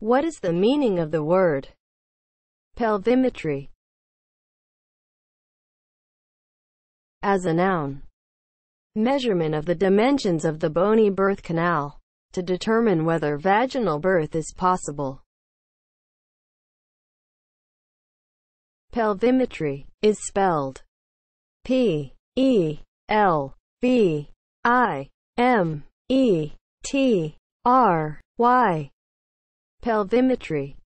What is the meaning of the word pelvimetry as a noun? Measurement of the dimensions of the bony birth canal to determine whether vaginal birth is possible. Pelvimetry is spelled P E L V I M E T R Y. Pelvimetry